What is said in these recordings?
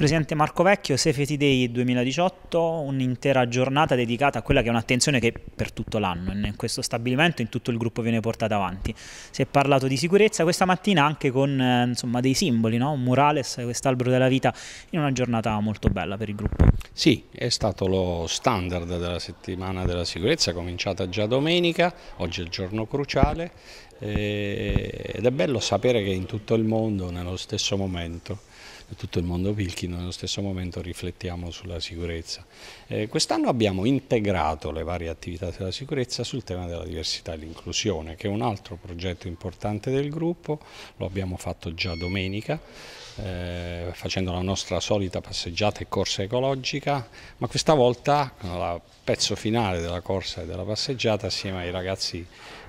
Presidente Marco Vecchio, Safety Day 2018, un'intera giornata dedicata a quella che è un'attenzione che per tutto l'anno in questo stabilimento, in tutto il gruppo viene portata avanti. Si è parlato di sicurezza questa mattina anche con eh, insomma, dei simboli, no? un murales, quest'albero della vita, in una giornata molto bella per il gruppo. Sì, è stato lo standard della settimana della sicurezza, cominciata già domenica, oggi è il giorno cruciale eh, ed è bello sapere che in tutto il mondo, nello stesso momento, tutto il mondo Wilkin, nello stesso momento riflettiamo sulla sicurezza. Eh, Quest'anno abbiamo integrato le varie attività della sicurezza sul tema della diversità e l'inclusione, che è un altro progetto importante del gruppo, lo abbiamo fatto già domenica, eh, facendo la nostra solita passeggiata e corsa ecologica, ma questa volta il pezzo finale della corsa e della passeggiata assieme ai ragazzi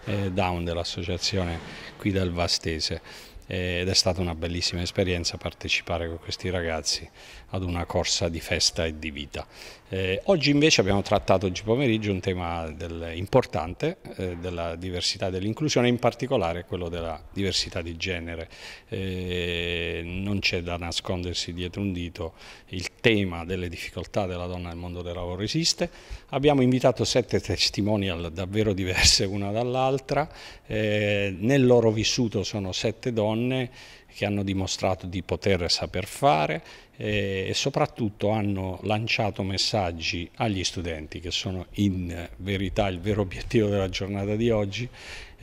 eh, Down dell'associazione qui del Vastese ed è stata una bellissima esperienza partecipare con questi ragazzi ad una corsa di festa e di vita. Eh, oggi invece abbiamo trattato oggi pomeriggio un tema del, importante eh, della diversità e dell'inclusione, in particolare quello della diversità di genere. Eh, c'è da nascondersi dietro un dito, il tema delle difficoltà della donna nel mondo del lavoro esiste. Abbiamo invitato sette testimonial davvero diverse una dall'altra, eh, nel loro vissuto sono sette donne che hanno dimostrato di poter saper fare e soprattutto hanno lanciato messaggi agli studenti che sono in verità il vero obiettivo della giornata di oggi,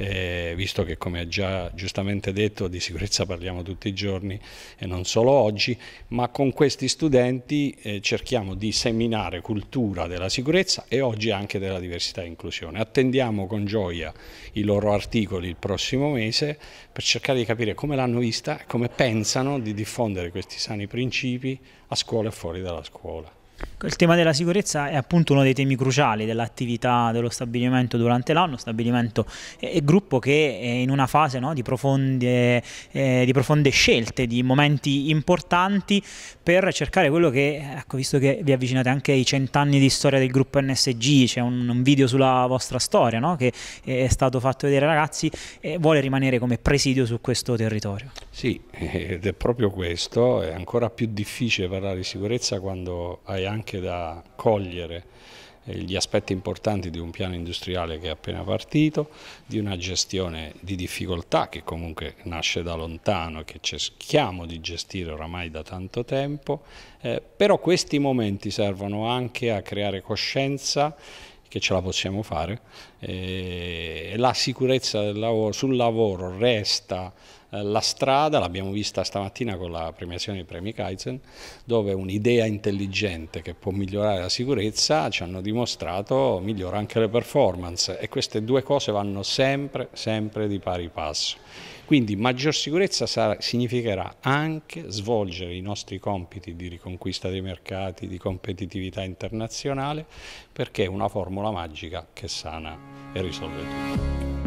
eh, visto che come ha già giustamente detto di sicurezza parliamo tutti i giorni e non solo oggi, ma con questi studenti eh, cerchiamo di seminare cultura della sicurezza e oggi anche della diversità e inclusione. Attendiamo con gioia i loro articoli il prossimo mese per cercare di capire come l'hanno vista e come pensano di diffondere questi sani principi a scuola e fuori dalla scuola. Il tema della sicurezza è appunto uno dei temi cruciali dell'attività dello stabilimento durante l'anno, stabilimento e gruppo che è in una fase no, di, profonde, eh, di, profonde, scelte, di momenti importanti per cercare quello che, ecco, visto che vi avvicinate anche ai cent'anni di storia del gruppo NSG, c'è un, un, video sulla vostra storia no, che è stato fatto vedere ai ragazzi, e vuole rimanere come presidio su questo territorio. Sì, ed è proprio questo, è ancora più difficile parlare di sicurezza quando hai anche da cogliere eh, gli aspetti importanti di un piano industriale che è appena partito, di una gestione di difficoltà che comunque nasce da lontano e che cerchiamo di gestire oramai da tanto tempo, eh, però questi momenti servono anche a creare coscienza che ce la possiamo fare, eh, la sicurezza lavoro, sul lavoro resta la strada, l'abbiamo vista stamattina con la premiazione dei premi Kaizen, dove un'idea intelligente che può migliorare la sicurezza ci hanno dimostrato migliora anche le performance e queste due cose vanno sempre, sempre di pari passo. Quindi maggior sicurezza sarà, significherà anche svolgere i nostri compiti di riconquista dei mercati, di competitività internazionale, perché è una formula magica che sana e risolve tutto.